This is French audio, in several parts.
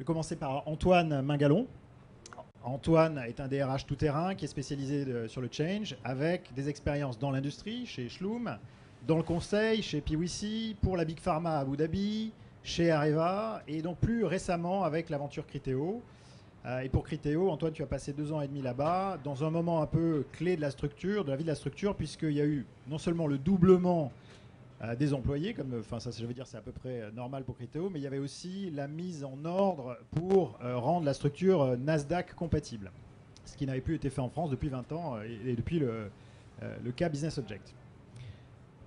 vais commencer par Antoine Mingalon. Antoine est un DRH tout-terrain qui est spécialisé de- sur le change avec des expériences dans l'industrie, chez Schloom, dans le conseil, chez PwC, pour la Big Pharma à Abu Dhabi, chez Areva et donc plus récemment avec l'aventure Criteo. Euh, et pour Criteo, Antoine, tu as passé deux ans et demi là-bas, dans un moment un peu clé de la structure, de la vie de la structure, puisqu'il y a eu non seulement le doublement des employés, comme, enfin ça, je veux dire, c'est à peu près euh, normal pour Criteo, mais il y avait aussi la mise en ordre pour euh, rendre la structure euh, Nasdaq compatible, ce qui n'avait plus été fait en France depuis 20 ans et, depuis le, cas Business Object.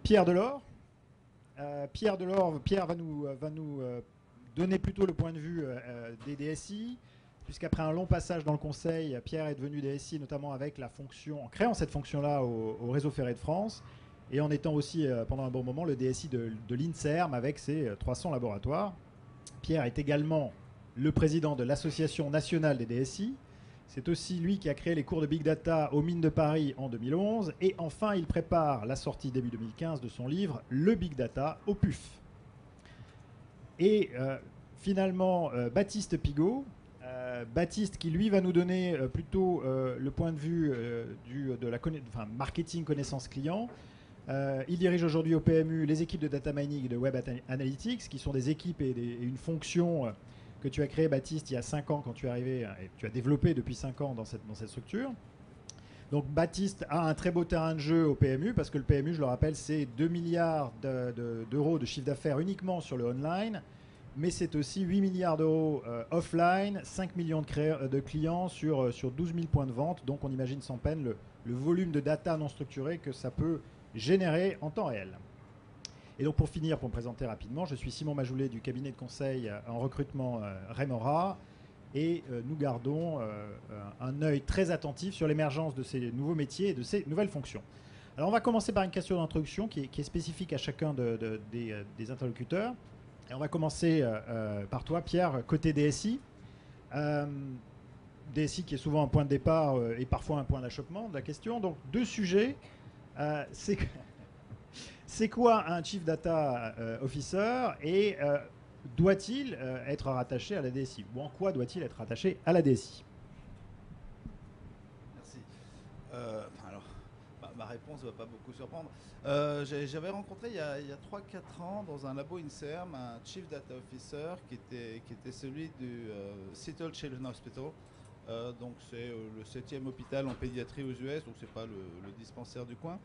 Pierre Delors. Pierre Delors, Pierre va nous, va nous donner plutôt le point de vue des DSI, puisqu'après un long passage dans le conseil, Pierre est devenu DSI notamment avec la fonction, en créant cette fonction-là au réseau ferré de France, et en étant aussi euh, pendant un bon moment le DSI de, l'INSERM avec ses euh, 300 laboratoires. Pierre est également le président de l'Association nationale des DSI. C'est aussi lui qui a créé les cours de Big Data aux mines de Paris en 2011. Et enfin, il prépare la sortie début 2015 de son livre Le Big Data au PUF. Et euh, finalement, euh, Baptiste Pigot. Euh, Baptiste qui lui va nous donner euh, plutôt euh, le point de vue euh, de la marketing connaissance client. Euh, il dirige aujourd'hui au PMU les équipes de data mining et de web Ana- analytics, qui sont des équipes et, une fonction euh, que tu as créée, Baptiste, il y a 5 ans quand tu es arrivé, euh, et tu as développé depuis 5 ans dans cette, dans cette structure. Donc Baptiste a un très beau terrain de jeu au PMU, parce que le PMU, je le rappelle, c'est 2 milliards de- de- d'euros de, chiffre d'affaires uniquement sur le online, mais c'est aussi 8 milliards d'euros offline, 5 millions de, clients sur, sur 12 000 points de vente, donc on imagine sans peine le, le volume de data non structuré que ça peut générer en temps réel. Et donc pour finir, pour me présenter rapidement, je suis Simon Majoulet du cabinet de conseil euh, en recrutement euh, Remora et euh, nous gardons un œil très attentif sur l'émergence de ces nouveaux métiers et de ces nouvelles fonctions. Alors on va commencer par une question d'introduction qui est, spécifique à chacun de- de- des, interlocuteurs. Et on va commencer par toi, Pierre, côté DSI. DSI qui est souvent un point de départ et parfois un point d'achoppement de la question. Donc deux sujets. Euh, c'est quoi un Chief Data euh, Officer et euh, doit-il être rattaché à la DSI Ou en quoi doit-il être rattaché à la DSI Merci. Alors, ma, réponse ne va pas beaucoup surprendre. J'avais rencontré il y a, a 3-4 ans dans un labo INSERM un Chief Data Officer qui était, qui était celui du Seattle Children's Hospital. Euh, donc c'est euh, le septième hôpital en pédiatrie aux US, donc c'est pas le, dispensaire du coin.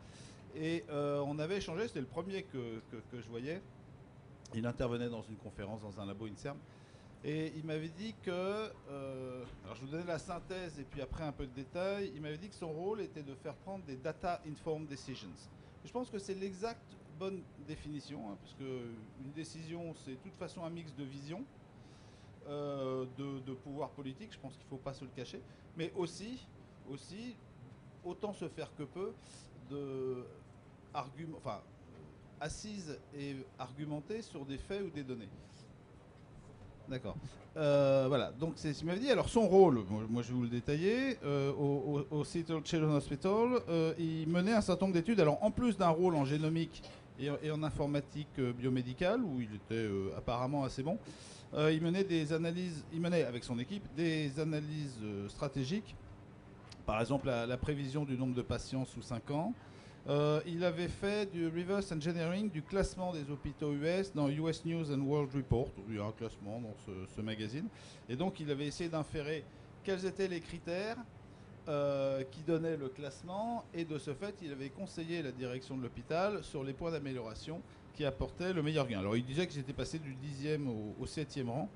Et euh, on avait échangé, c'était le premier que, que- je voyais. Il intervenait dans une conférence dans un labo INSERM. Et il m'avait dit que, euh, alors je vous donnais la synthèse et puis après un peu de détails, il m'avait dit que son rôle était de faire prendre des data informed decisions. Je pense que c'est l'exacte bonne définition, hein, parce que une décision, c'est de toute façon un mix de vision, euh, de, pouvoir politique, je pense qu'il ne faut pas se le cacher, mais aussi, aussi, autant se faire que peu, de enfin, euh, assise et argumentée sur des faits ou des données. D'accord. Euh, voilà, donc c'est ce qu'il m'avait dit. Alors son rôle, moi, je vais vous le détailler, au, au- au Seattle Children's Hospital, il menait un certain nombre d'études. Alors en plus d'un rôle en génomique et, en informatique euh, biomédicale, où il était euh, apparemment assez bon, euh, il menait des analyses, il menait avec son équipe des analyses stratégiques, par exemple la, prévision du nombre de patients sous 5 ans. Il avait fait du reverse engineering du classement des hôpitaux US dans US News and World Report. Il y a un classement dans ce magazine. Et donc il avait essayé d'inférer quels étaient les critères euh, qui donnaient le classement. Et de ce fait, il avait conseillé la direction de l'hôpital sur les points d'amélioration qui apportaient le meilleur gain. Alors il disait que j'étais passé du 10e au, au 7e rang.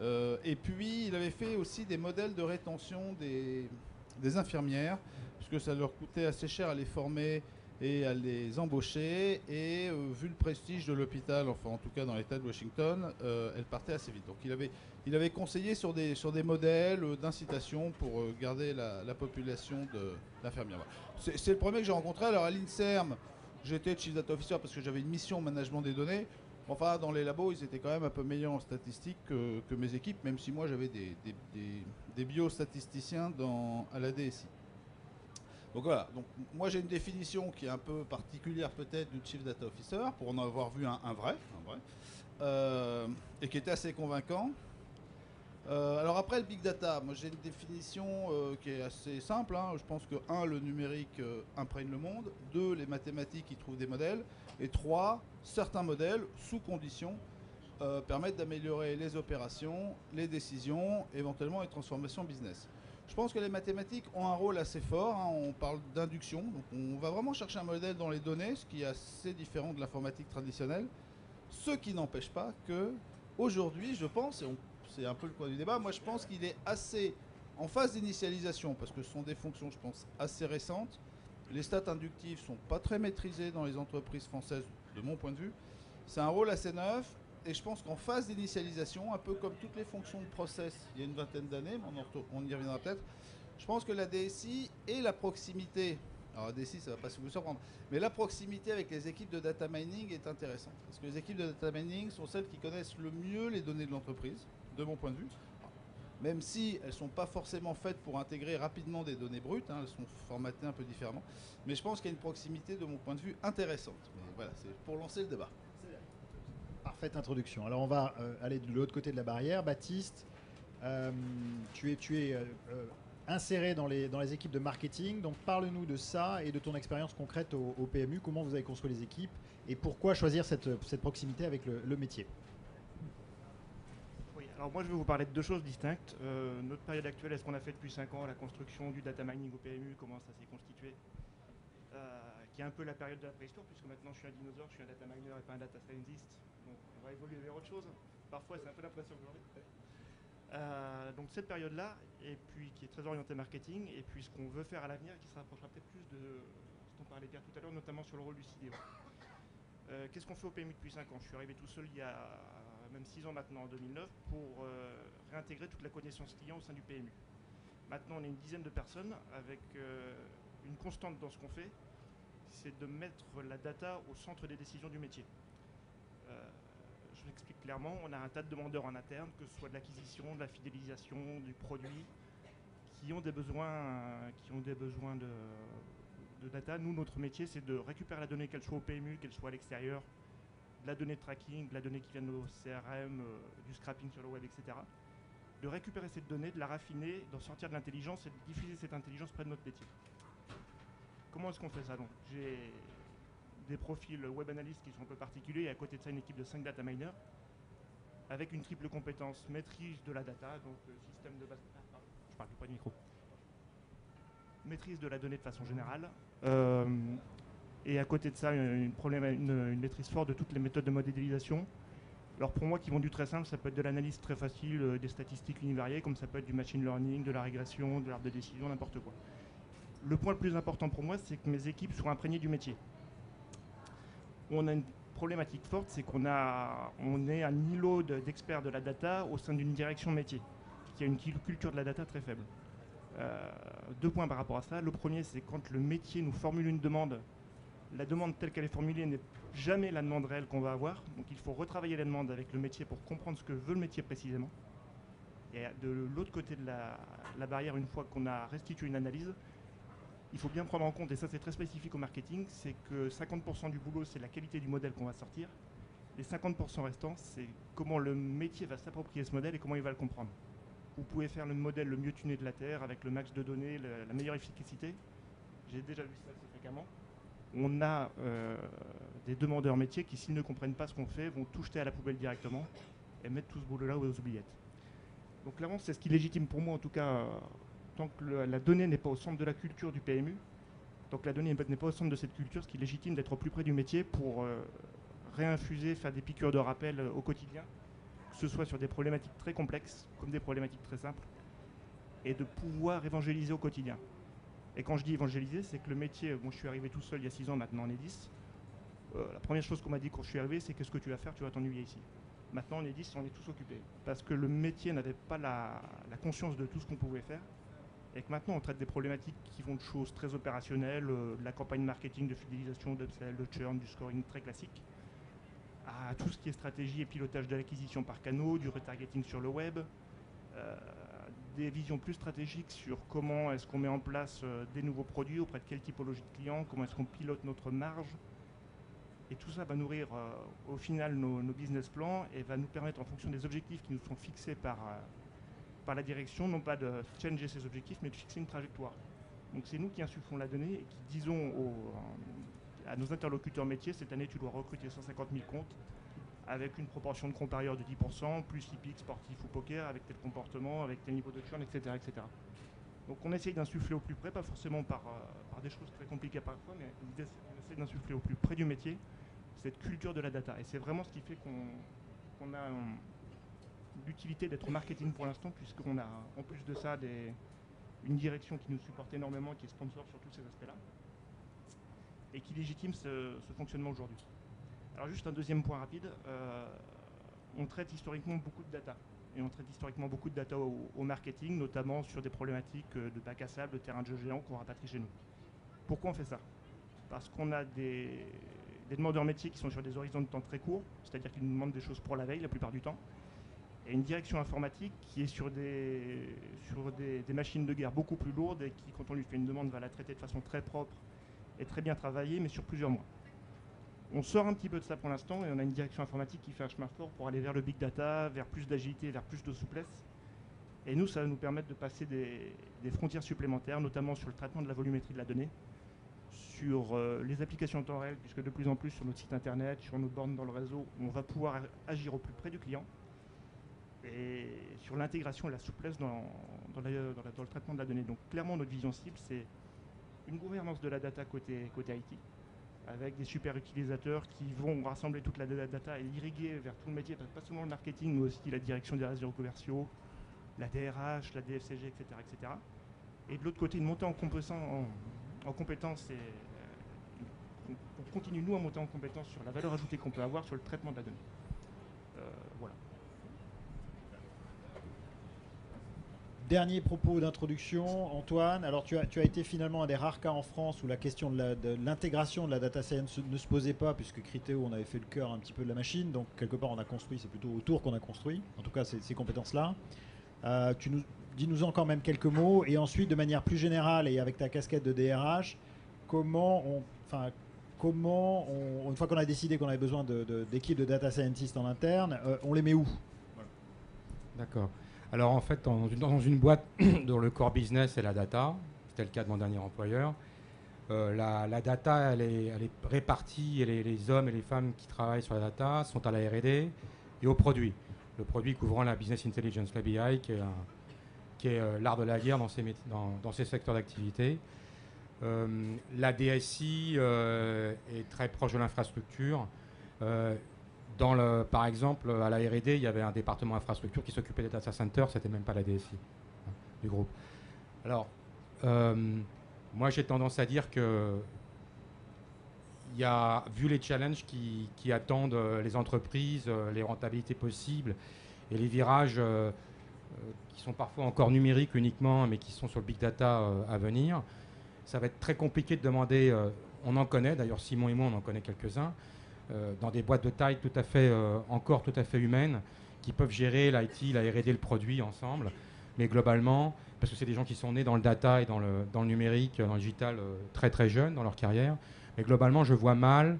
Euh, et puis il avait fait aussi des modèles de rétention des infirmières, puisque ça leur coûtait assez cher à les former et à les embaucher. Et euh, vu le prestige de l'hôpital, enfin en tout cas dans l'État de Washington, euh, elle partait assez vite. Donc il avait, il avait conseillé sur des, sur des modèles euh, d'incitation pour garder la, la population d'infirmières. C'est le premier que j'ai rencontré. Alors à l'INSERM, j'étais Chief Data Officer parce que j'avais une mission management des données. Enfin, dans les labos, ils étaient quand même un peu meilleurs en statistique que, mes équipes, même si moi j'avais des, des, biostatisticiens à la DSI. Donc voilà, donc moi j'ai une définition qui est un peu particulière peut-être du Chief Data Officer, pour en avoir vu un, vrai, euh, et qui était assez convaincant. Euh, alors après le big data, moi j'ai une définition euh, qui est assez simple. hein. Je pense que un, le numérique imprègne le monde. Deux, les mathématiques y trouvent des modèles. Et trois, certains modèles, sous conditions, euh, permettent d'améliorer les opérations, les décisions, éventuellement les transformations business. Je pense que les mathématiques ont un rôle assez fort. hein. On parle d'induction, donc on va vraiment chercher un modèle dans les données, ce qui est assez différent de l'informatique traditionnelle. Ce qui n'empêche pas que aujourd'hui, je pense, et c'est un peu le point du débat, moi je pense qu'il est assez en phase d'initialisation, parce que ce sont des fonctions, je pense, assez récentes. Les stats inductives sont pas très maîtrisées dans les entreprises françaises, de mon point de vue. C'est un rôle assez neuf, et je pense qu'en phase d'initialisation, un peu comme toutes les fonctions de process il y a une vingtaine d'années, mais on, y reviendra peut-être, je pense que la DSI et la proximité, alors la DSI ça va pas vous surprendre, mais la proximité avec les équipes de data mining est intéressante. Parce que les équipes de data mining sont celles qui connaissent le mieux les données de l'entreprise, de mon point de vue. Même si elles ne sont pas forcément faites pour intégrer rapidement des données brutes, hein, elles sont formatées un peu différemment. Mais je pense qu'il y a une proximité, de mon point de vue, intéressante. Mais voilà, c'est pour lancer le débat. Parfaite introduction. Alors on va euh, aller de l'autre côté de la barrière. Baptiste, euh, tu es, tu es euh, inséré dans les, dans les équipes de marketing. Donc parle-nous de ça et de ton expérience concrète au, PMU. Comment vous avez construit les équipes et pourquoi choisir cette, cette proximité avec le, métier? Oui, alors moi je vais vous parler de deux choses distinctes. Notre période actuelle, est-ce qu'on a fait depuis 5 ans la construction du data mining au PMU, comment ça s'est constitué? Qui est un peu la période de la préhistoire, puisque maintenant je suis un dinosaure, je suis un data miner et pas un data scientist. On va évoluer vers autre chose. Parfois c'est un peu l'impression que j'en ai. Euh, donc cette période-là, et puis qui est très orientée marketing, et puis ce qu'on veut faire à l'avenir, qui se rapprochera peut-être plus de ce dont parlait Pierre tout à l'heure, notamment sur le rôle du CDO. Euh, Qu'est-ce qu'on fait au PMU depuis 5 ans? Je suis arrivé tout seul il y a même 6 ans maintenant, en 2009, pour euh, réintégrer toute la connaissance client au sein du PMU. Maintenant, on est une dizaine de personnes avec une constante dans ce qu'on fait, c'est de mettre la data au centre des décisions du métier. Clairement, on a un tas de demandeurs en interne, que ce soit de l'acquisition, de la fidélisation, du produit, qui ont des besoins, qui ont des besoins de, de data. Nous, notre métier, c'est de récupérer la donnée, qu'elle soit au PMU, qu'elle soit à l'extérieur, de la donnée de tracking, de la donnée qui vient de nos CRM, euh, du scrapping sur le web, etc. De récupérer cette donnée, de la raffiner, d'en sortir de l'intelligence et de diffuser cette intelligence près de notre métier. Comment est-ce qu'on fait ça donc? J'ai des profils web analystes qui sont un peu particuliers et à côté de ça une équipe de 5 data miners avec une triple compétence maîtrise de la data, donc le système de base. Ah, je parle plus près du micro. Maîtrise de la donnée de façon générale. Euh, et à côté de ça, une, problème- une maîtrise forte de toutes les méthodes de modélisation. Alors pour moi, qui vont du très simple, ça peut être de l'analyse très facile, euh, des statistiques univariées, comme ça peut être du machine learning, de la régression, de l'arbre de décision, n'importe quoi. Le point le plus important pour moi, c'est que mes équipes soient imprégnées du métier. On a une problématique forte, c'est qu'on a, on est un îlot de- d'experts de la data au sein d'une direction métier, qui a une cul- culture de la data très faible. Euh, deux points par rapport à ça. Le premier, c'est quand le métier nous formule une demande, la demande telle qu'elle est formulée n'est jamais la demande réelle qu'on va avoir. Donc il faut retravailler la demande avec le métier pour comprendre ce que veut le métier précisément. Et de l'autre côté de la barrière, une fois qu'on a restitué une analyse, il faut bien prendre en compte, et ça c'est très spécifique au marketing, c'est que 50% du boulot c'est la qualité du modèle qu'on va sortir. Les 50% restants, c'est comment le métier va s'approprier ce modèle et comment il va le comprendre. Vous pouvez faire le modèle le mieux tuné de la Terre avec le max de données, la meilleure efficacité. J'ai déjà vu ça assez fréquemment. On a euh, des demandeurs métiers qui, s'ils ne comprennent pas ce qu'on fait, vont tout jeter à la poubelle directement et mettre tout ce boulot-là aux oubliettes. Donc clairement, c'est ce qui légitime pour moi, en tout cas, euh, tant que la donnée n'est pas au centre de la culture du PMU, tant que la donnée n'est pas au centre de cette culture, ce qui légitime d'être au plus près du métier pour euh, réinfuser, faire des piqûres de rappel euh, au quotidien, que ce soit sur des problématiques très complexes comme des problématiques très simples, et de pouvoir évangéliser au quotidien. Et quand je dis évangéliser, c'est que le métier, moi je suis arrivé tout seul il y a 6 ans, maintenant on est 10. Euh, la première chose qu'on m'a dit quand je suis arrivé, c'est qu'est-ce que tu vas faire? Tu vas t'ennuyer ici. Maintenant on est 10, on est tous occupés. Parce que le métier n'avait pas la conscience de tout ce qu'on pouvait faire. Et que maintenant on traite des problématiques qui vont de choses très opérationnelles, euh, de la campagne marketing, de fidélisation, d'upsell, de churn, du scoring très classique, à tout ce qui est stratégie et pilotage de l'acquisition par canaux, du retargeting sur le web, euh, des visions plus stratégiques sur comment est-ce qu'on met en place euh, des nouveaux produits, auprès de quelle typologie de clients, comment est-ce qu'on pilote notre marge. Et tout ça va nourrir au final nos, business plans et va nous permettre, en fonction des objectifs qui nous sont fixés par, par la direction, non pas de changer ses objectifs, mais de fixer une trajectoire. Donc c'est nous qui insufflons la donnée et qui disons à nos interlocuteurs métiers, cette année tu dois recruter 150 000 comptes avec une proportion de comptes de 10%, plus hippique, sportif ou poker, avec tel comportement, avec tel niveau de churn, etc. etc. Donc on essaye d'insuffler au plus près, pas forcément par, euh, des choses très compliquées parfois, mais on essaie d'insuffler au plus près du métier cette culture de la data. Et c'est vraiment ce qui fait qu'on a l'utilité d'être marketing pour l'instant, puisqu'on a en plus de ça une direction qui nous supporte énormément, qui est sponsor sur tous ces aspects-là, et qui légitime ce, fonctionnement aujourd'hui. Alors juste un deuxième point rapide, euh, on traite historiquement beaucoup de data et on traite historiquement beaucoup de data au, marketing, notamment sur des problématiques euh, de bac à sable, de terrain de jeu géant qu'on rapatrie chez nous. Pourquoi on fait ça? Parce qu'on a des, demandeurs métiers qui sont sur des horizons de temps très courts, c'est-à-dire qu'ils nous demandent des choses pour la veille la plupart du temps, et une direction informatique qui est sur des, machines de guerre beaucoup plus lourdes et qui, quand on lui fait une demande, va la traiter de façon très propre et très bien travaillée, mais sur plusieurs mois. On sort un petit peu de ça pour l'instant et on a une direction informatique qui fait un chemin fort pour aller vers le big data, vers plus d'agilité, vers plus de souplesse. Et nous, ça va nous permettre de passer des, frontières supplémentaires, notamment sur le traitement de la volumétrie de la donnée, sur euh, les applications en temps réel, puisque de plus en plus sur notre site internet, sur nos bornes dans le réseau, on va pouvoir agir au plus près du client, et sur l'intégration et la souplesse dans, le traitement de la donnée. Donc clairement, notre vision cible, c'est une gouvernance de la data côté, côté IT, avec des super utilisateurs qui vont rassembler toute la data et l'irriguer vers tout le métier, pas seulement le marketing, mais aussi la direction des réseaux commerciaux, la DRH, la DFCG, etc. etc. Et de l'autre côté, une montée en, en, en compétences et euh, on continue nous à monter en compétences sur la valeur ajoutée qu'on peut avoir sur le traitement de la donnée. Euh, voilà. Dernier propos d'introduction, Antoine. Alors, tu as, été finalement un des rares cas en France où la question de l'intégration de, la data science ne se posait pas, puisque Criteo, on avait fait le cœur un petit peu de la machine. Donc, quelque part, on a construit, c'est plutôt autour qu'on a construit, en tout cas, ces, compétences-là. Euh, tu nous dis-nous encore même quelques mots. Et ensuite, de manière plus générale et avec ta casquette de DRH, comment une fois qu'on a décidé qu'on avait besoin d'équipes de, de, data scientists en interne, euh, on les met où? D'accord. Alors en fait, dans une, boîte dont le core business est la data, c'était le cas de mon dernier employeur, euh, la, data, elle est, répartie, et les, hommes et les femmes qui travaillent sur la data sont à la R&D et au produit. Le produit couvrant la business intelligence, la BI, qui est, euh, l'art de la guerre dans ces, secteurs d'activité. Euh, la DSI est très proche de l'infrastructure le, par exemple, à la R&D, il y avait un département infrastructure qui s'occupait des data centers, c'était même pas la DSI hein, du groupe. Alors, euh, moi j'ai tendance à dire que vu les challenges qui, attendent euh, les entreprises, euh, les rentabilités possibles et les virages qui sont parfois encore numériques uniquement, mais qui sont sur le big data à venir, ça va être très compliqué de demander, on en connaît, d'ailleurs Simon et moi on en connaît quelques-uns, dans des boîtes de taille tout à fait, euh, encore tout à fait humaines, qui peuvent gérer l'IT, la R&D, le produit ensemble. Mais globalement, parce que c'est des gens qui sont nés dans le data et dans le, dans le numérique, dans le digital, euh, très très jeunes dans leur carrière. Mais globalement, je vois mal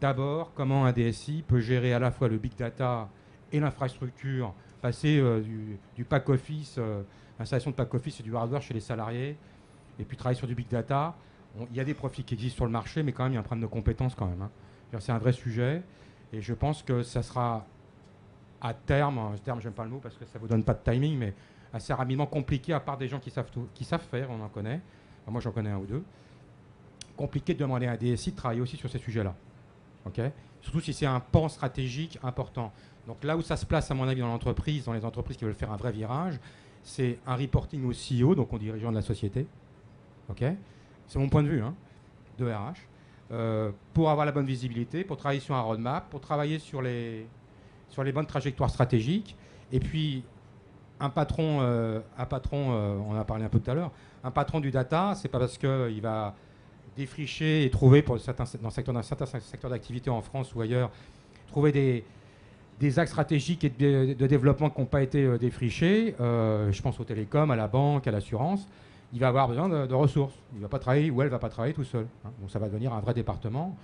d'abord comment un DSI peut gérer à la fois le big data et l'infrastructure, passer du, du, pack office, l'installation de pack office et du hardware chez les salariés, et puis travailler sur du big data. Il y a des profits qui existent sur le marché, mais quand même, il y a un problème de compétences quand même. Hein. C'est un vrai sujet et je pense que ça sera à terme, à terme pas le mot parce que ça vous donne pas de timing, mais assez rapidement compliqué à part des gens qui savent, qui savent faire, on en connaît. moi j'en connais un ou deux. Compliqué de demander à un DSI de travailler aussi sur ces sujets-là. Surtout si c'est un pan stratégique important. Donc là où ça se place à mon avis dans l'entreprise, dans les entreprises qui veulent faire un vrai virage, c'est un reporting au CEO, donc au dirigeant de la société. c'est mon point de vue hein, de RH. Euh, pour avoir la bonne visibilité, pour travailler sur un roadmap, pour travailler sur les, sur les bonnes trajectoires stratégiques. Et puis, un patron, euh, un patron euh, on en a parlé un peu tout à l'heure, un patron du data, c'est pas parce qu'il va défricher et trouver, pour certains, dans, secteur, certain secteur d'activité en France ou ailleurs, trouver des, des axes stratégiques et de, développement qui n'ont pas été défrichés. je pense aux télécoms, à la banque, à l'assurance il va avoir besoin de, ressources. Il va pas travailler ou elle va pas travailler tout seul. Hein. Donc ça va devenir un vrai département.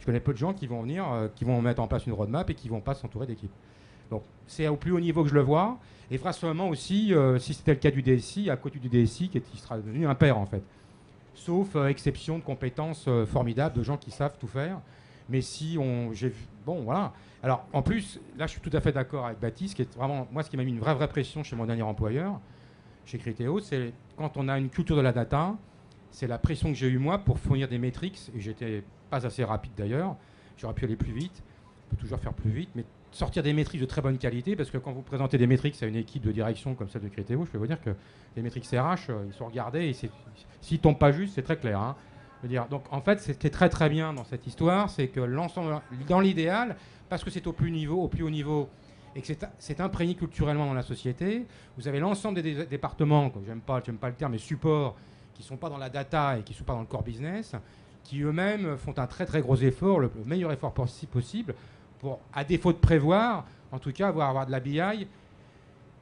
Je connais peu de gens qui vont venir, euh, qui vont mettre en place une roadmap et qui vont pas s'entourer d'équipes. Donc c'est au plus haut niveau que je le vois. Et vraisemblablement aussi, euh, si c'était le cas du DSI, à côté du DSI, qui, sera devenu un père en fait. Sauf euh, exception de compétences formidables de gens qui savent tout faire. Mais si on. J'ai Bon, voilà. Alors, en plus, là, je suis tout à fait d'accord avec Baptiste, qui est vraiment. Moi, ce qui m'a mis une vraie, vraie pression chez mon dernier employeur, chez Criteo, c'est quand on a une culture de la data, c'est la pression que j'ai eue moi pour fournir des métriques, et j'étais pas assez rapide d'ailleurs, j'aurais pu aller plus vite, on peut toujours faire plus vite, mais sortir des métriques de très bonne qualité, parce que quand vous présentez des métriques à une équipe de direction comme celle de Criteo, je peux vous dire que les métriques CRH, euh, ils sont regardés, et s'ils tombent pas juste, c'est très clair. Hein. dire, donc en fait, ce qui est très très bien dans cette histoire, c'est que l'ensemble, dans l'idéal, parce que c'est au plus niveau, au plus haut niveau, et que c'est imprégné culturellement dans la société, vous avez l'ensemble des, départements, j'aime pas, pas le terme, mais support, qui ne sont pas dans la data et qui ne sont pas dans le core business, qui eux-mêmes font un très très gros effort, le, meilleur effort possible, pour, à défaut de prévoir, en tout cas avoir, de la BI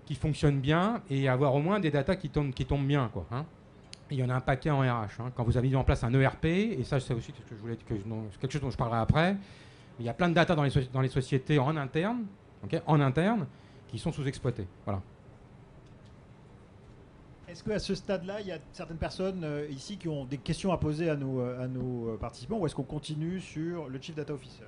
qui fonctionne bien et avoir au moins des datas qui tombent, bien. Hein. Il y en a un paquet en RH. Hein. Quand vous avez mis en place un ERP, et ça c'est aussi que je voulais, que quelque chose dont je parlerai après, il y a plein de les, dans les sociétés en interne, en interne, qui sont sous-exploitées. Voilà. Est-ce qu'à ce stade-là, il y a certaines personnes euh, ici qui ont des questions à poser à nos, à nos participants ou est-ce qu'on continue sur le Chief Data Officer?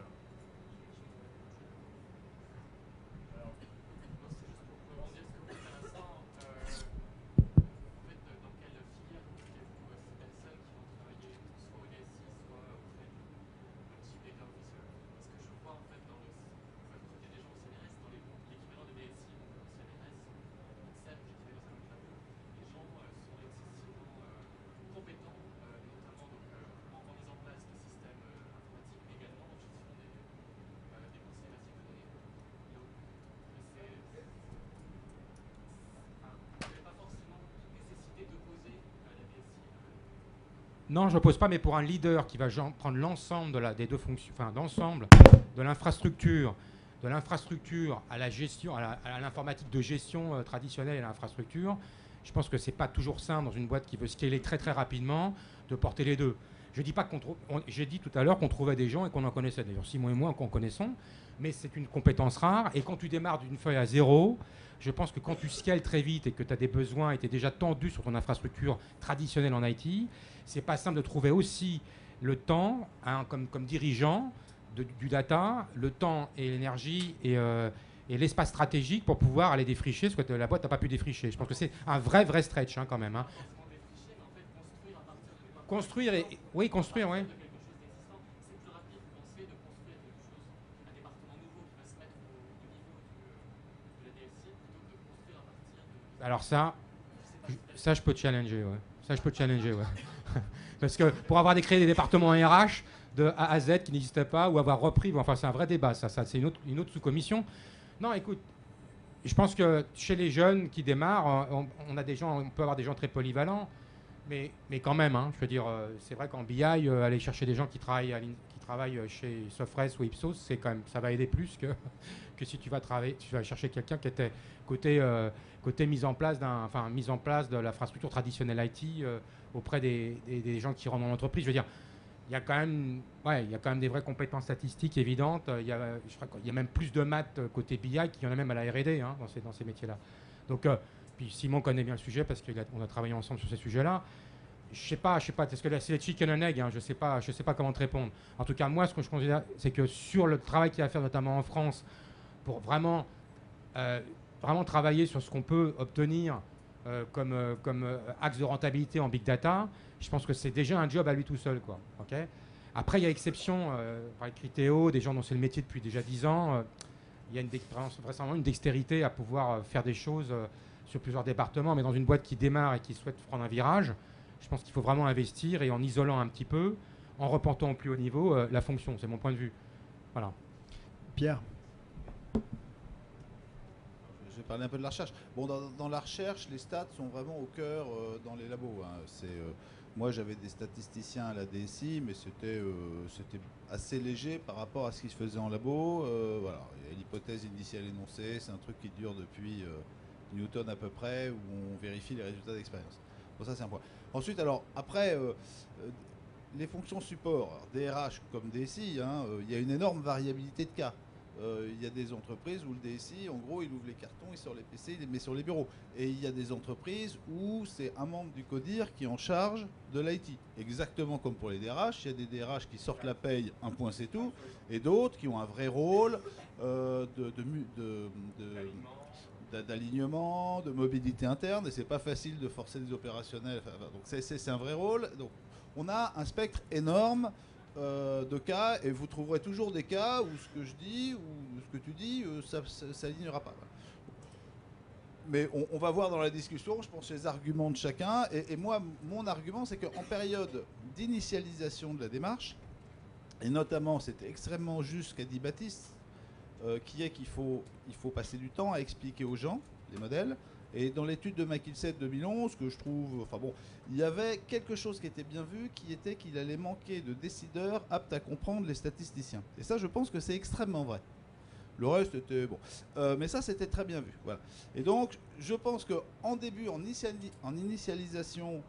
Non, je ne pose pas, mais pour un leader qui va prendre l'ensemble de des deux fonctions, enfin d'ensemble de l'infrastructure, de l'infrastructure à la gestion, à l'informatique de gestion euh, traditionnelle et l'infrastructure, je pense que c'est pas toujours simple dans une boîte qui veut scaler très très rapidement de porter les deux. Je dis pas qu'on j'ai dit tout à l'heure qu'on trouvait des gens et qu'on en connaissait d'ailleurs Simon et moi qu'on connaissons, mais c'est une compétence rare et quand tu démarres d'une feuille à zéro, je pense que quand tu scales très vite et que tu as des besoins et tu es déjà tendu sur ton infrastructure traditionnelle en IT, c'est pas simple de trouver aussi le temps, hein, comme, comme dirigeant du data, le temps et l'énergie euh, et, l'espace stratégique pour pouvoir aller défricher ce que la boîte n'a pas pu défricher. Je pense que c'est un vrai, vrai stretch hein, quand même. Hein. Construire, et, oui, construire, oui. Alors ça, ça je peux challenger, ouais. Ça je peux challenger. Parce que pour avoir créé des départements RH de A à Z qui n'existaient pas, ou avoir repris, enfin c'est un vrai débat, ça, c'est une autre, sous-commission. Non, écoute, je pense que chez les jeunes qui démarrent, on, a des gens, on peut avoir des gens très polyvalents, mais, mais quand même, hein, je veux dire, euh, c'est vrai qu'en BI, euh, aller chercher des gens qui travaillent, qui travaillent chez Sofres ou Ipsos, c'est quand même, ça va aider plus que, que si tu vas travailler, tu vas chercher quelqu'un qui était côté, euh, côté mise en place d'un, enfin mise en place de l'infrastructure traditionnelle IT auprès des, gens qui rentrent dans l'entreprise. Je veux dire, il y a quand même, ouais, il y a quand même des vraies compétences statistiques évidentes. Il y a, qu'il y a même plus de maths côté BI qu'il y en a même à la R&D hein, dans ces, dans ces métiers-là. Donc, euh, puis Simon connaît bien le sujet parce qu'on a, travaillé ensemble sur ces sujets-là. Je sais pas, je sais pas. Que c'est chicken and egg hein, Je sais pas, je sais pas comment te répondre. En tout cas, moi, ce que je considère, c'est que sur le travail qu'il y a à faire, notamment en France, pour vraiment, euh, vraiment travailler sur ce qu'on peut obtenir euh, comme, euh, comme axe de rentabilité en big data, je pense que c'est déjà un job à lui tout seul. Quoi, Après, il y a exception, par Criteo, des gens dont c'est le métier depuis déjà 10 ans, il y a une, vraisemblablement une dextérité à pouvoir faire des choses sur plusieurs départements, mais dans une boîte qui démarre et qui souhaite prendre un virage, je pense qu'il faut vraiment investir et en isolant un petit peu, en reportant au plus haut niveau la fonction. C'est mon point de vue. Voilà. Pierre je vais parler un peu de la recherche. Bon, dans, la recherche, les stats sont vraiment au cœur euh, dans les labos. Hein. C'est, euh, moi, j'avais des statisticiens à la DSI, mais c'était, euh, c'était assez léger par rapport à ce qui se faisait en labo. voilà, il y a l'hypothèse initiale énoncée, c'est un truc qui dure depuis Newton à peu près, où on vérifie les résultats d'expérience. Bon, ça, c'est un point. Ensuite, alors, après, les fonctions support, DRH comme DSI, hein, il y a une énorme variabilité de cas. euh, il y a des entreprises où le DSI, en gros, il ouvre les cartons, il sort les PC, il les met sur les bureaux. Et il y a des entreprises où c'est un membre du CODIR qui est en charge de l'IT. Exactement comme pour les DRH, il y a des DRH qui sortent la paye, un point c'est tout, et d'autres qui ont un vrai rôle euh, de d'alignement, de mobilité interne, et c'est pas facile de forcer des opérationnels. donc c'est un vrai rôle. Donc on a un spectre énorme euh, de cas et vous trouverez toujours des cas où ce que je dis ou ce que tu dis, euh, ça ne s'alignera pas. Mais on, va voir dans la discussion, je pense, les arguments de chacun. Et, moi, mon argument, c'est qu'en période d'initialisation de la démarche, et notamment, c'était extrêmement juste qu'a dit Baptiste, euh, qui est qu'il faut, il faut passer du temps à expliquer aux gens les modèles, et dans l'étude de McKinsey de 2011, que je trouve, enfin bon, il y avait quelque chose qui était bien vu, qui était qu'il allait manquer de décideurs aptes à comprendre les statisticiens. Et ça, je pense que c'est extrêmement vrai. Le reste était bon. Euh, mais ça, c'était très bien vu. Voilà. Et donc, je pense qu'en début, en, en initialisation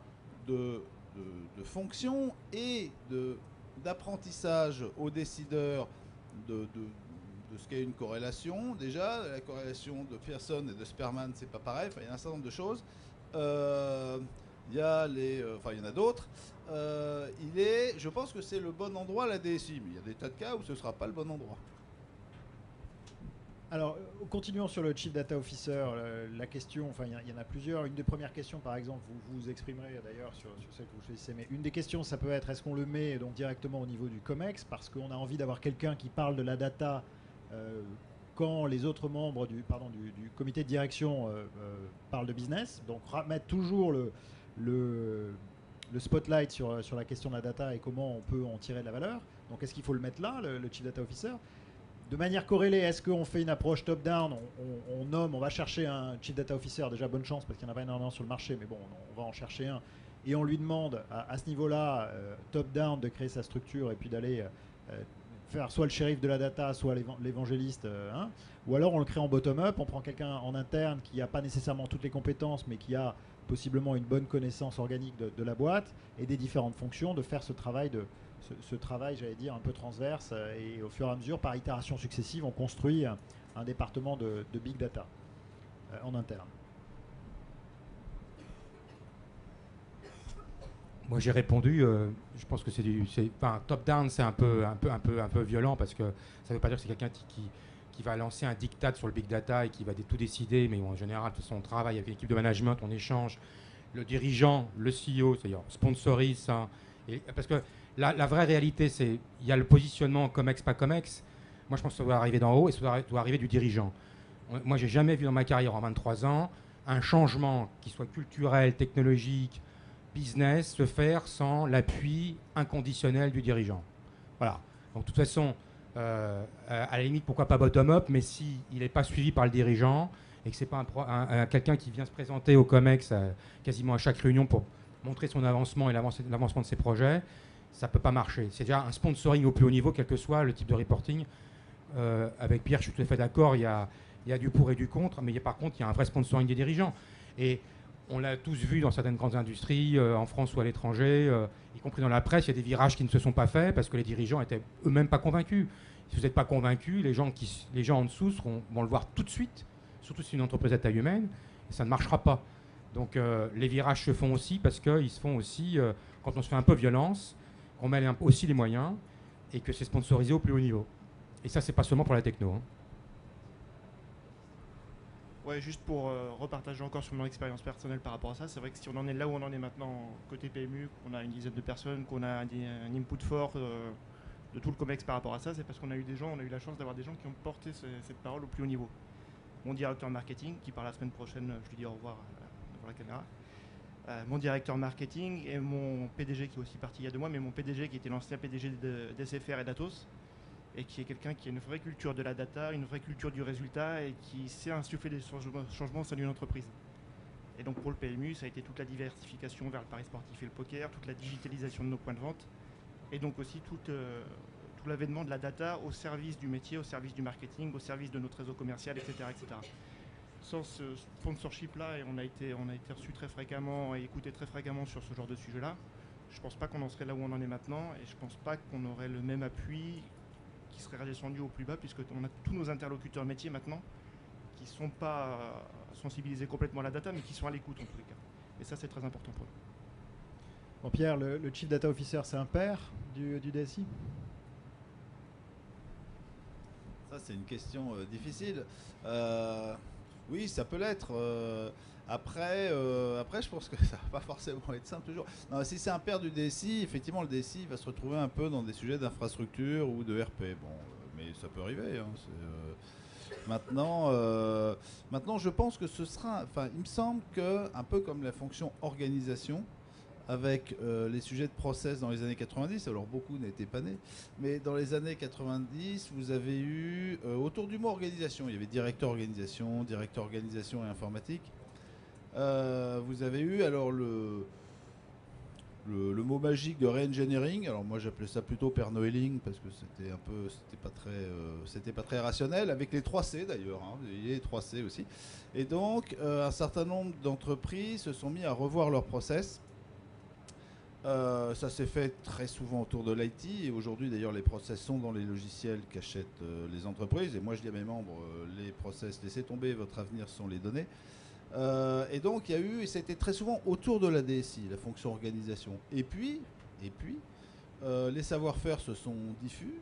de, de, fonctions et d'apprentissage aux décideurs de, de ce qu'est une corrélation. Déjà, la corrélation de Pearson et de Sperman, c'est pas pareil. il y a un certain nombre de choses. Euh, il y a les, euh, enfin, il y en a d'autres. Euh, il est, je pense que c'est le bon endroit la DSI, mais il y a des tas de cas où ce sera pas le bon endroit. Alors, continuons sur le Chief Data Officer. La question, enfin, il y, en a plusieurs. Une des premières questions, par exemple, vous vous exprimerez d'ailleurs sur, sur celle que vous choisissez, mais une des questions, ça peut être est-ce qu'on le met donc directement au niveau du COMEX? Parce qu'on a envie d'avoir quelqu'un qui parle de la data quand les autres membres du, pardon, du, comité de direction euh, euh, parlent de business. Donc mettre toujours le, le, spotlight sur, sur la question de la data et comment on peut en tirer de la valeur. Donc est-ce qu'il faut le mettre là, le, Chief Data Officer? De manière corrélée, est-ce qu'on fait une approche top-down? On, nomme, on va chercher un Chief Data Officer, déjà bonne chance parce qu'il n'y en a pas énormément sur le marché, mais bon, on, va en chercher un. Et on lui demande à, ce niveau-là, top-down, de créer sa structure et puis d'aller soit le shérif de la data, soit l'évangéliste. Euh, hein. ou alors on le crée en bottom-up, on prend quelqu'un en interne qui n'a pas nécessairement toutes les compétences, mais qui a possiblement une bonne connaissance organique de, la boîte et des différentes fonctions, de faire ce travail, de, ce, travail j'allais dire, un peu transverse. Euh, et au fur et à mesure, par itération successive, on construit un, département de, big data euh, en interne. Moi, j'ai répondu. Euh, je pense que c'est du, enfin, top down, c'est un peu, un peu, un peu, un peu violent parce que ça ne veut pas dire que c'est quelqu'un qui, qui, va lancer un diktat sur le big data et qui va tout décider. Mais en général, de son travail avec l'équipe de management, on échange. Le dirigeant, le CEO, c'est-à-dire sponsorise. Et, parce que la, vraie réalité, c'est il y a le positionnement COMEX, pas COMEX. Moi, je pense que ça doit arriver d'en haut et ça doit, doit arriver du dirigeant. Moi, j'ai jamais vu dans ma carrière en 23 ans un changement qui soit culturel, technologique, business se faire sans l'appui inconditionnel du dirigeant. Voilà. Donc, de toute façon, euh, à la limite, pourquoi pas bottom-up, mais s'il n'est pas suivi par le dirigeant et que ce n'est pas un, quelqu'un qui vient se présenter au COMEX euh, quasiment à chaque réunion pour montrer son avancement et l'avancement de ses projets, ça ne peut pas marcher. C'est déjà un sponsoring au plus haut niveau, quel que soit le type de reporting. Euh, avec Pierre, je suis tout à fait d'accord, il y a, y a, du pour et du contre, mais par contre, il y a un vrai sponsoring des dirigeants. Et on l'a tous vu dans certaines grandes industries, euh, en France ou à l'étranger, euh, y compris dans la presse, il y a des virages qui ne se sont pas faits parce que les dirigeants étaient eux-mêmes pas convaincus. Si vous n'êtes pas convaincu, les gens, qui, les gens en dessous vont le voir tout de suite, surtout si c'est une entreprise à taille humaine, ça ne marchera pas. Donc euh, les virages se font aussi parce qu'ils se font aussi quand on se fait un peu violence, qu'on met aussi les moyens et que c'est sponsorisé au plus haut niveau. Et ça, c'est pas seulement pour la techno. Hein. Ouais, juste pour euh, repartager encore sur mon expérience personnelle par rapport à ça, c'est vrai que si on en est là où on en est maintenant côté PMU, qu'on a une dizaine de personnes, qu'on a un, input fort euh, de tout le COMEX par rapport à ça, c'est parce qu'on a eu des gens, on a eu la chance d'avoir des gens qui ont porté cette parole au plus haut niveau. Mon directeur marketing, qui part la semaine prochaine, je lui dis au revoir euh, devant la caméra. mon directeur marketing et mon PDG qui est aussi parti il y a deux mois, mais mon PDG qui était l'ancien PDG d'SFR et d'Atos, et qui est quelqu'un qui a une vraie culture de la data, une vraie culture du résultat et qui sait insuffler des changements au sein d'une entreprise. Et donc pour le PMU, ça a été toute la diversification vers le pari sportif et le poker, toute la digitalisation de nos points de vente, et donc aussi tout, euh, l'avènement de la data au service du métier, au service du marketing, au service de notre réseau commercial, etc. etc. Sans ce sponsorship-là, et on a, été, on été reçu très fréquemment et écouté très fréquemment sur ce genre de sujet-là, je ne pense pas qu'on en serait là où on en est maintenant, et je ne pense pas qu'on aurait le même appui qui serait redescendu au plus bas, puisque on a tous nos interlocuteurs métiers maintenant qui ne sont pas sensibilisés complètement à la data, mais qui sont à l'écoute en tous les cas. Et ça, c'est très important pour nous. Bon, Pierre, le, Chief Data Officer, c'est un père du, DSI? Ça, c'est une question euh, difficile. Euh, oui, ça peut l'être. Euh, après, après, je pense que ça va pas forcément être simple toujours. Non, si c'est un père du DSI, effectivement, le DSI va se retrouver un peu dans des sujets d'infrastructure ou de RP. Bon, mais ça peut arriver. Hein, maintenant, maintenant, je pense que ce sera. Enfin, il me semble que, un peu comme la fonction organisation, avec euh, les sujets de process dans les années 90. Alors beaucoup n'étaient pas nés, mais dans les années 90, vous avez eu euh, autour du mot organisation, il y avait directeur organisation, directeur organisation et informatique. Euh, vous avez eu alors le, le, mot magique de re-engineering. Alors moi j'appelais ça plutôt Père Noeling parce que c'était un peu, c'était pas très, c'était pas très rationnel. Avec les 3 C d'ailleurs, hein, les 3 C aussi. Et donc un certain nombre d'entreprises se sont mis à revoir leurs process euh, ça s'est fait très souvent autour de l'IT et aujourd'hui d'ailleurs les process sont dans les logiciels qu'achètent euh, les entreprises et moi je dis à mes membres euh, les process laissez tomber votre avenir sont les données et donc il y a eu et c'était très souvent autour de la DSI la fonction organisation et puis et puis les savoir-faire se sont diffus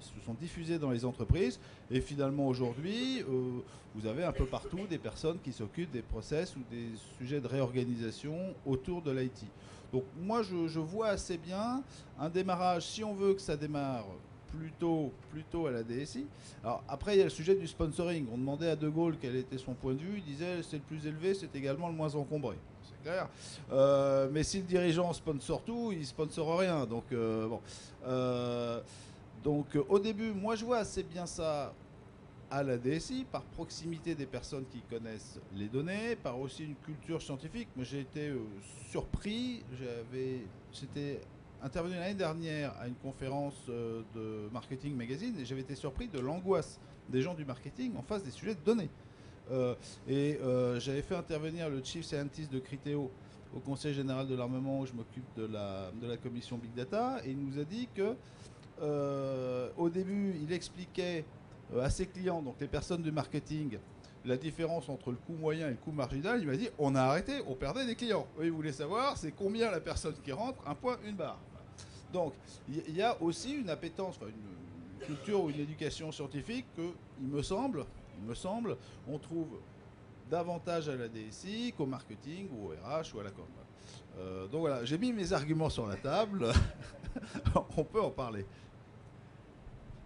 se sont diffusés dans les entreprises et finalement aujourd'hui vous avez un peu partout des personnes qui s'occupent des process ou des sujets de réorganisation autour de l'IT. Donc moi, je, vois assez bien un démarrage, si on veut que ça démarre plutôt, plutôt à la DSI. Alors après, il y a le sujet du sponsoring. On demandait à De Gaulle quel était son point de vue. Il disait c'est le plus élevé, c'est également le moins encombré. C'est clair. Euh, mais si le dirigeant sponsor tout, il sponsore rien. Donc euh, bon. Euh, donc au début, moi je vois assez bien ça à la DSI, par proximité des personnes qui connaissent les données, par aussi une culture scientifique. J'ai été surpris, j'avais, j'étais intervenu l'année dernière à une conférence euh, de Marketing Magazine et j'avais été surpris de l'angoisse des gens du marketing en face des sujets de données. Euh, et j'avais fait intervenir le chief scientist de Criteo au Conseil général de l'armement où je m'occupe de la, de la commission Big Data et il nous a dit que au début il expliquait euh, à ses clients, donc les personnes du marketing, la différence entre le coût moyen et le coût marginal, il m'a dit on a arrêté, on perdait des clients. Eux, ils voulaient savoir c'est combien la personne qui rentre, un point, une barre. Donc il y, a aussi une appétence, une, culture ou une éducation scientifique que, il me semble, il me semble, on trouve davantage à la DSI qu'au marketing ou au RH ou à la com. Euh, donc voilà, j'ai mis mes arguments sur la table. on peut en parler.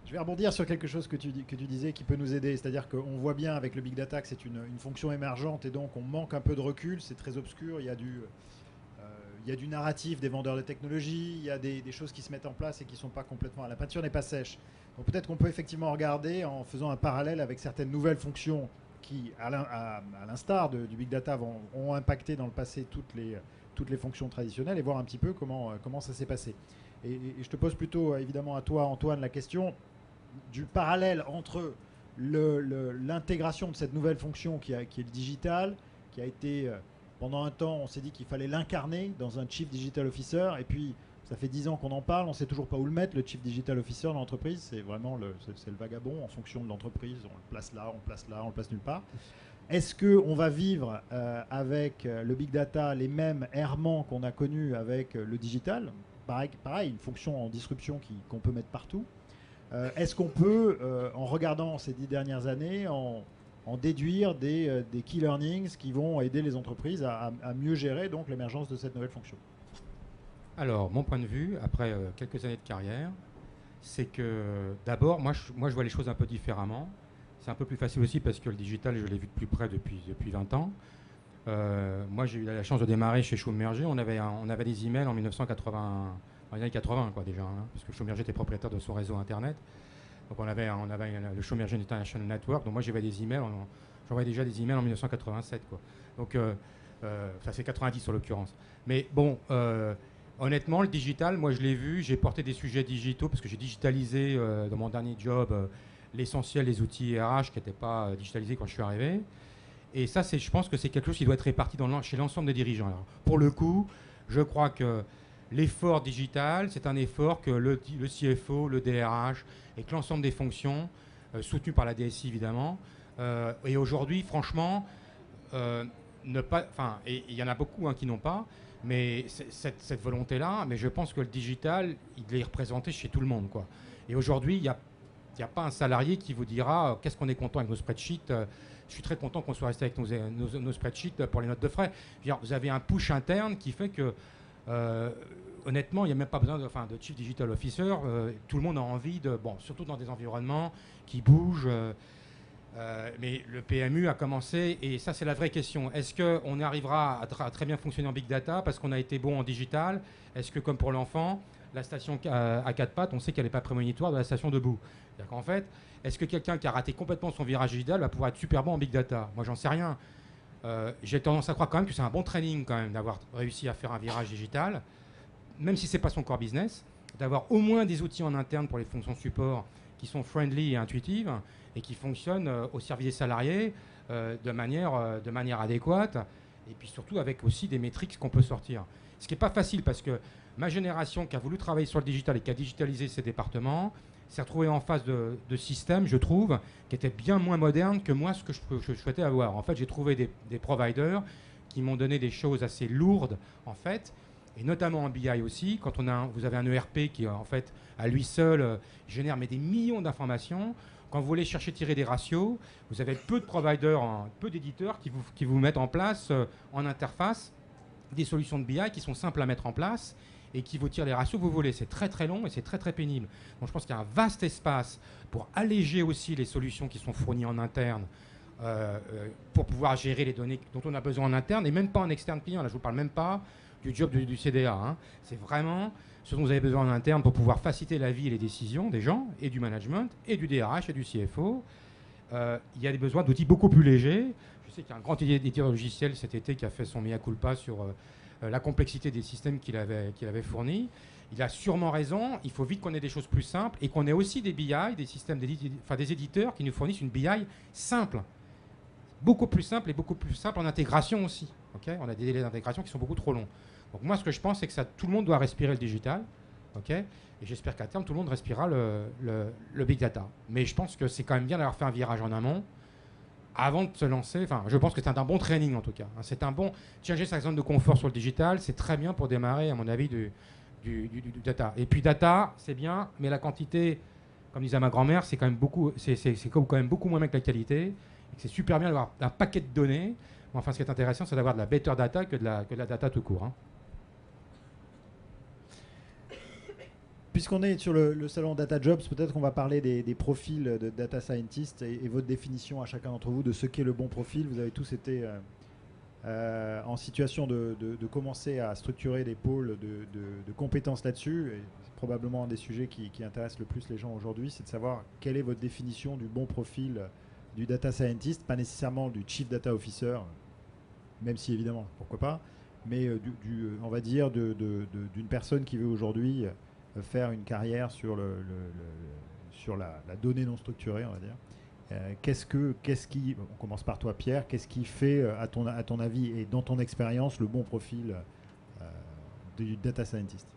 Je vais rebondir sur quelque chose que tu, que tu disais qui peut nous aider. C'est-à-dire qu'on voit bien avec le Big Data que c'est une, fonction émergente et donc on manque un peu de recul. C'est très obscur. Il y, a du, il y a du narratif des vendeurs de technologie. Il y a des, choses qui se mettent en place et qui ne sont pas complètement. La peinture n'est pas sèche. Donc peut-être qu'on peut effectivement regarder en faisant un parallèle avec certaines nouvelles fonctions qui, à l'instar du Big Data, vont, ont impacté dans le passé toutes les, fonctions traditionnelles et voir un petit peu comment, comment ça s'est passé. Et, je te pose plutôt évidemment à toi, Antoine, la question du parallèle entre l'intégration de cette nouvelle fonction qui, est le digital, qui a été, euh, pendant un temps, on s'est dit qu'il fallait l'incarner dans un Chief Digital Officer, et puis ça fait dix ans qu'on en parle, on ne sait toujours pas où le mettre, le Chief Digital Officer dans l'entreprise, c'est vraiment le, vagabond en fonction de l'entreprise, on le place là, on le place là, on le place nulle part. Est-ce qu'on va vivre euh, avec euh, le big data les mêmes errements qu'on a connus avec le digital? Pareil, pareil, une fonction en disruption qu'on peut mettre partout. Euh, est-ce qu'on peut, euh, en regardant ces dix dernières années, en, déduire euh, des, key learnings qui vont aider les entreprises à, mieux gérer donc l'émergence de cette nouvelle fonction Alors, mon point de vue, après quelques années de carrière, c'est que d'abord, moi je, moi je vois les choses un peu différemment. C'est un peu plus facile aussi parce que le digital, je l'ai vu de plus près depuis, depuis 20 ans. moi, j'ai eu la chance de démarrer chez Schumberger. On avait, on avait des emails en 1980 dans les années 80 quoi, déjà, hein, parce que Chaumerger était propriétaire de son réseau Internet. Donc on avait, on avait le Chaumerger International Network. Donc moi j'avais des emails, j'envoyais déjà des emails en 1987. Quoi. Donc euh, euh, ça c'est 90 en l'occurrence. Mais bon, euh, honnêtement, le digital, moi je l'ai vu, j'ai porté des sujets digitaux parce que j'ai digitalisé dans mon dernier job l'essentiel des outils RH qui n'étaient pas digitalisés quand je suis arrivé. Et ça, je pense que c'est quelque chose qui doit être réparti chez l'ensemble des dirigeants. Pour le coup, je crois que l'effort digital, c'est un effort que le, CFO, le DRH et que l'ensemble des fonctions, euh, soutenues par la DSI évidemment, euh, et aujourd'hui, franchement, ne pas, enfin, il y en a beaucoup hein, qui n'ont pas, mais cette, volonté-là, mais je pense que le digital, il est représenté chez tout le monde, quoi. Et aujourd'hui, il n'y a, a, pas un salarié qui vous dira qu'est-ce qu'on est content avec nos spreadsheets je suis très content qu'on soit resté avec nos, spreadsheets pour les notes de frais. vous avez un push interne qui fait que, euh, honnêtement, il n'y a même pas besoin de, enfin, Chief Digital Officer. Euh, tout le monde a envie de, bon, surtout dans des environnements qui bougent. Euh, mais le PMU a commencé, et ça c'est la vraie question. Est-ce qu'on arrivera à, très bien fonctionner en big data parce qu'on a été bon en digital? Est-ce que comme pour l'enfant, la station à quatre pattes, on sait qu'elle n'est pas prémonitoire de la station debout? C'est-à-dire qu'en fait, est-ce que quelqu'un qui a raté complètement son virage digital va pouvoir être super bon en big data? Moi, j'en sais rien. Euh, j'ai tendance à croire quand même que c'est un bon training quand même d'avoir réussi à faire un virage digital, même si ce n'est pas son core business, d'avoir au moins des outils en interne pour les fonctions support qui sont friendly et intuitives et qui fonctionnent euh, au service des salariés euh, de, manière, de manière adéquate et puis surtout avec aussi des métriques qu'on peut sortir. Ce qui n'est pas facile parce que ma génération qui a voulu travailler sur le digital et qui a digitalisé ses départements, s'est retrouvé en face de, systèmes, je trouve, qui étaient bien moins modernes que moi, ce que je, souhaitais avoir. En fait, j'ai trouvé des, providers qui m'ont donné des choses assez lourdes, en fait, et notamment en BI aussi, quand on a vous avez un ERP qui, en fait, à lui seul, euh, génère mais des millions d'informations. Quand vous voulez chercher tirer des ratios, vous avez peu de providers, peu d'éditeurs qui vous, qui vous mettent en place euh, en interface des solutions de BI qui sont simples à mettre en place et qui vous tire les ratios vous voulez. C'est très très long et c'est très très pénible. Donc je pense qu'il y a un vaste espace pour alléger aussi les solutions qui sont fournies en interne euh, euh, pour pouvoir gérer les données dont on a besoin en interne et même pas en externe client. Là, je ne vous parle même pas du job du, CDA. Hein. C'est vraiment ce dont vous avez besoin en interne pour pouvoir faciliter la vie et les décisions des gens et du management et du DRH et du CFO. Euh, il y a des besoins d'outils beaucoup plus légers. Je sais qu'il y a un grand éditeur logiciel cet été qui a fait son mea culpa sur la complexité des systèmes qu'il avait, qu'il avait fournis. Il a sûrement raison. Il faut vite qu'on ait des choses plus simples et qu'on ait aussi des BI, des systèmes, enfin des éditeurs qui nous fournissent une BI simple, beaucoup plus simple et beaucoup plus simple en intégration aussi. On a des délais d'intégration qui sont beaucoup trop longs. Donc moi, ce que je pense, c'est que ça, tout le monde doit respirer le digital. Et j'espère qu'à terme, tout le monde respirera le, le, big data. Mais je pense que c'est quand même bien d'avoir fait un virage en amont avant de se lancer, enfin, je pense que c'est un, bon training en tout cas. C'est un bon changer sa zone de confort sur le digital, c'est très bien pour démarrer, à mon avis, du, data. Et puis data, c'est bien, mais la quantité, comme disait ma grand-mère, c'est quand même beaucoup, c'est quand même beaucoup moins bien que la qualité. C'est super bien d'avoir un paquet de données. Enfin, ce qui est intéressant, c'est d'avoir de la better data que de la, que de la data tout court. Hein. Puisqu'on est sur le, salon Data Jobs, peut-être qu'on va parler des, profils de data scientist et, votre définition à chacun d'entre vous de ce qu'est le bon profil. Vous avez tous été euh, euh, en situation de, commencer à structurer des pôles de, compétences là-dessus. C'est probablement un des sujets qui, qui intéresse le plus les gens aujourd'hui, c'est de savoir quelle est votre définition du bon profil du data scientist, pas nécessairement du chief data officer, même si évidemment, pourquoi pas, mais euh, du, on va dire d'une personne qui veut aujourd'hui faire une carrière sur, le, sur la, donnée non structurée, on va dire. Euh, qu'est-ce que, qui, on commence par toi Pierre, qu'est-ce qui fait, euh, à ton, à ton avis et dans ton expérience, le bon profil euh, du data scientist?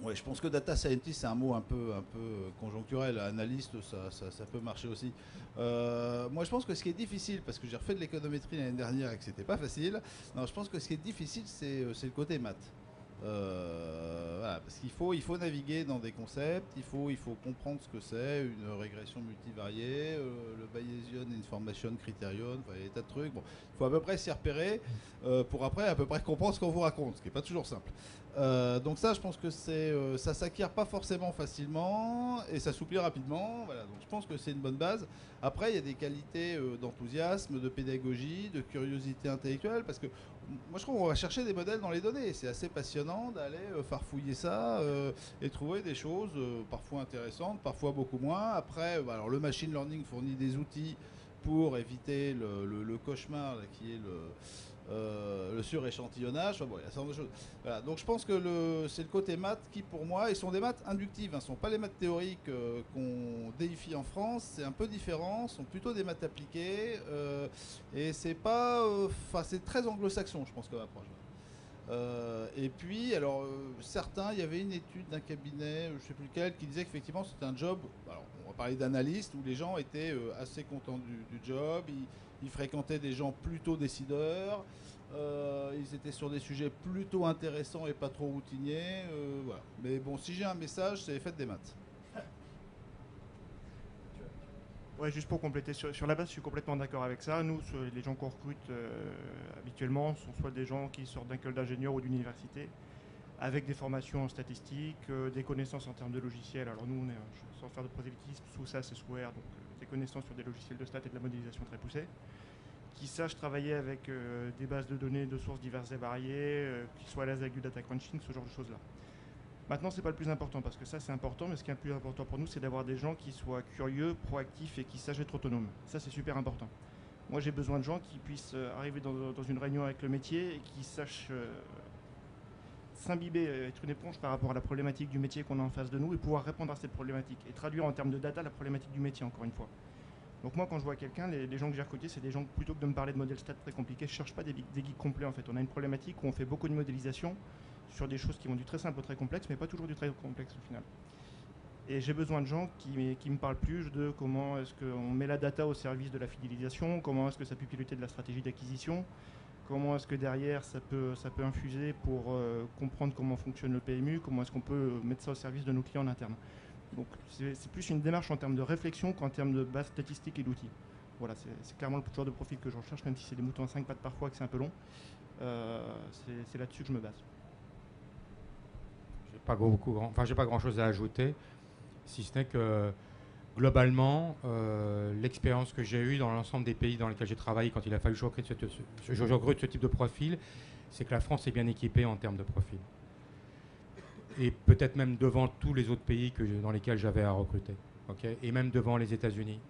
Ouais, je pense que data scientist, c'est un mot un peu, un peu conjoncturel. Analyste, ça, ça, peut marcher aussi. moi, je pense que ce qui est difficile, parce que j'ai refait de l'économétrie l'année dernière et que c'était pas facile, non, je pense que ce qui est difficile, c'est, c'est le côté maths. Euh, parce qu'il faut, il faut naviguer dans des concepts, il faut, il faut comprendre ce que c'est, une régression multivariée, euh, le Bayesian Information Criterion, il y a des tas de trucs. Bon, il faut à peu près s'y repérer euh, pour après à peu près comprendre ce qu'on vous raconte, ce qui n'est pas toujours simple. Donc ça, je pense que c'est, ça s'acquiert pas forcément facilement et ça s'oublie rapidement. Voilà, donc je pense que c'est une bonne base. Après, il y a des qualités d'enthousiasme, de pédagogie, de curiosité intellectuelle, parce que moi je trouve qu'on va chercher des modèles dans les données. C'est assez passionnant d'aller euh, farfouiller ça euh, et trouver des choses euh, parfois intéressantes, parfois beaucoup moins. Après, bah, alors le machine learning fournit des outils pour éviter le, cauchemar qui est le euh, le suréchantillonnage, bon, il y a ce de choses. Donc je pense que c'est le côté maths qui, pour moi, ils sont des maths inductives, hein, ce ne sont pas les maths théoriques euh, qu'on déifie en France, c'est un peu différent, ce sont plutôt des maths appliquées, euh, et c'est pas, enfin c'est très anglo-saxon, je pense, comme approche. Euh, et puis, alors, euh, certains, il y avait une étude d'un cabinet, je ne sais plus lequel, qui disait qu'effectivement c'était un job, alors, on va parler d'analyste, où les gens étaient euh, assez contents du, job, ils, ils, fréquentaient des gens plutôt décideurs, ils étaient sur des sujets plutôt intéressants et pas trop routiniers. voilà. Mais bon, si j'ai un message, c'est faites des maths. Ouais, juste pour compléter, sur, la base, je suis complètement d'accord avec ça. Nous, les gens qu'on recrute euh, habituellement sont soit des gens qui sortent d'un d'école d'ingénieur ou d'université, avec des formations en statistique, euh, des connaissances en termes de logiciels. Alors nous, on est, sans faire de prosélytisme, sous ça, c'est euh, des connaissances sur des logiciels de stats et de la modélisation très poussée, qui sachent travailler avec des bases de données de sources diverses et variées, qui soient à l'aise avec du data crunching, ce genre de choses-là. Maintenant, ce n'est pas le plus important, parce que ça, c'est important, mais ce qui est le plus important pour nous, c'est d'avoir des gens qui soient curieux, proactifs et qui sachent être autonomes. Ça, c'est super important. Moi, j'ai besoin de gens qui puissent euh, arriver dans, une réunion avec le métier et qui sachent euh, s'imbiber, euh, être une éponge par rapport à la problématique du métier qu'on a en face de nous et pouvoir répondre à cette problématique et traduire en termes de data la problématique du métier, encore une fois. Donc moi, quand je vois quelqu'un, les, gens que j'ai recrutés, c'est des gens, plutôt que de me parler de modèles stats très compliqués, je ne cherche pas des, des guides complets, en fait. On a une problématique où on fait beaucoup de modélisation, sur des choses qui vont du très simple au très complexe, mais pas toujours du très complexe au final. Et j'ai besoin de gens qui, me parlent plus de comment est-ce qu'on met la data au service de la fidélisation, comment est-ce que ça peut piloter de la stratégie d'acquisition, comment est-ce que derrière ça peut, ça peut infuser pour euh, comprendre comment fonctionne le PMU, comment est-ce qu'on peut mettre ça au service de nos clients en interne. Donc c'est plus une démarche en termes de réflexion qu'en termes de base statistique et d'outils. Voilà, c'est clairement le genre de profil que je recherche, même si c'est des moutons à 5 pattes parfois, que c'est un peu long. Euh, c'est là-dessus que je me base enfin, j'ai pas grand chose à ajouter, si ce n'est que globalement, euh, l'expérience que j'ai eue dans l'ensemble des pays dans lesquels j'ai travaillé quand il a fallu que je recrute ce, type de profil, c'est que la France est bien équipée en termes de profil. Et peut-être même devant tous les autres pays dans lesquels j'avais à recruter. et même devant les États-Unis.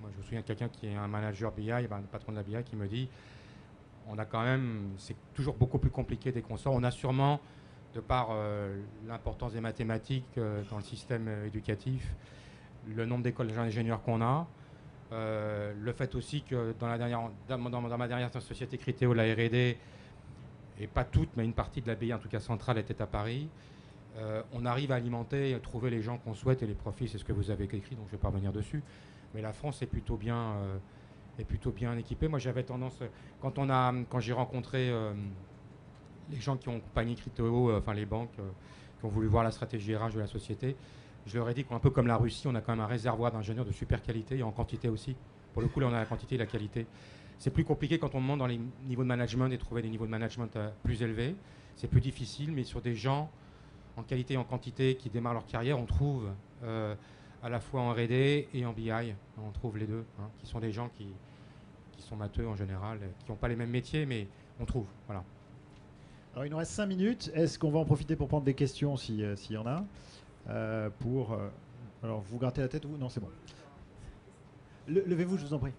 Moi, je me souviens de quelqu'un qui est un manager BI, un patron de la BI, qui me dit on a quand même, c'est toujours beaucoup plus compliqué dès qu'on sort. On a sûrement de par euh, l'importance des mathématiques euh, dans le système éducatif, le nombre d'écoles d'ingénieurs qu'on a, le fait aussi que dans, ma dernière société Critéo, la R&D, et pas toute, mais une partie de la BI, en tout cas centrale, était à Paris, on arrive à alimenter, et trouver les gens qu'on souhaite et les profils, c'est ce que vous avez écrit, donc je ne vais pas revenir dessus. Mais la France est plutôt bien, est plutôt bien équipée. Moi, j'avais tendance, quand, on a, quand j'ai rencontré les gens qui ont accompagné euh, enfin les banques euh, qui ont voulu voir la stratégie RH de la société, je leur ai dit qu'un peu comme la Russie, on a quand même un réservoir d'ingénieurs de super qualité et en quantité aussi. Pour le coup, là, on a la quantité et la qualité. C'est plus compliqué quand on monte dans les niveaux de management et trouver des niveaux de management euh, plus élevés. C'est plus difficile, mais sur des gens en qualité et en quantité qui démarrent leur carrière, on trouve à la fois en R&D et en BI, on trouve les deux, hein, qui sont des gens qui, sont matheux en général, qui n'ont pas les mêmes métiers, mais on trouve. Voilà. Alors, il nous reste 5 minutes. Est-ce qu'on va en profiter pour prendre des questions euh, s'il y en a? Euh, pour, euh, Alors, vous grattez la tête ou Non, c'est bon. Levez-vous, je vous en prie.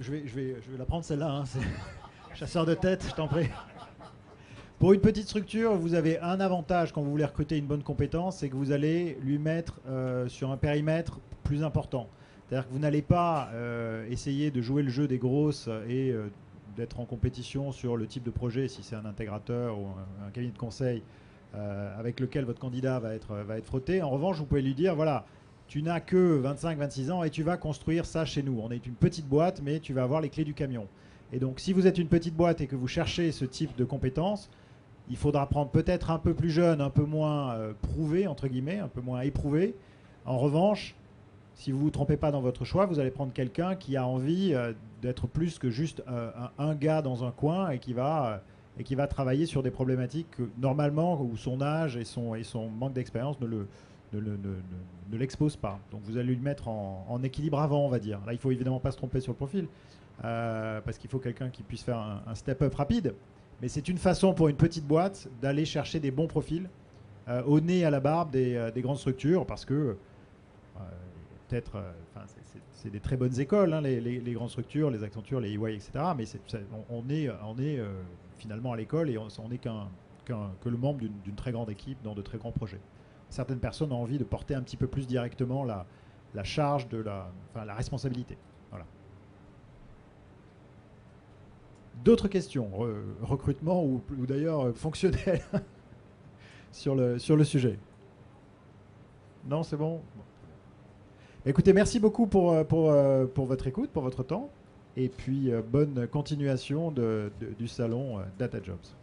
Je vais, la prendre celle-là. Hein, chasseur de tête, je t'en prie. Pour une petite structure, vous avez un avantage quand vous voulez recruter une bonne compétence, c'est que vous allez lui mettre euh, sur un périmètre plus important. C'est-à-dire que vous n'allez pas euh, essayer de jouer le jeu des grosses et euh, d'être en compétition sur le type de projet, si c'est un intégrateur ou un, cabinet de conseil avec lequel votre candidat va être, va être frotté. En revanche, vous pouvez lui dire, voilà, tu n'as que 25-26 ans et tu vas construire ça chez nous. On est une petite boîte, mais tu vas avoir les clés du camion. Et donc, si vous êtes une petite boîte et que vous cherchez ce type de compétences, il faudra prendre peut-être un peu plus jeune, un peu moins euh, prouvé, entre guillemets, un peu moins éprouvé. En revanche, si vous ne vous trompez pas dans votre choix, vous allez prendre quelqu'un qui a envie euh, d'être plus que juste euh, un, gars dans un coin et qui va et qui va travailler sur des problématiques que normalement où son âge et son, et son manque d'expérience ne le, ne, l'expose pas. Donc vous allez le mettre en, équilibre avant, on va dire. Là, il faut évidemment pas se tromper sur le profil, euh, parce qu'il faut quelqu'un qui puisse faire un, step-up rapide. Mais c'est une façon pour une petite boîte d'aller chercher des bons profils euh, au nez à la barbe des, euh, grandes structures, parce que peut-être, c'est- des très bonnes écoles, hein, les, grandes structures, les Accenture, les EY, etc. Mais on, est, finalement à l'école et on n'est qu'un, le membre d'une très grande équipe dans de très grands projets. Certaines personnes ont envie de porter un petit peu plus directement la, charge de la, responsabilité. D'autres questions, re- recrutement ou, d'ailleurs euh, fonctionnel sur le, sujet? Non, c'est bon? Écoutez, merci beaucoup pour, euh, euh, pour votre écoute, pour votre temps. Et puis, bonne continuation du salon Data Jobs.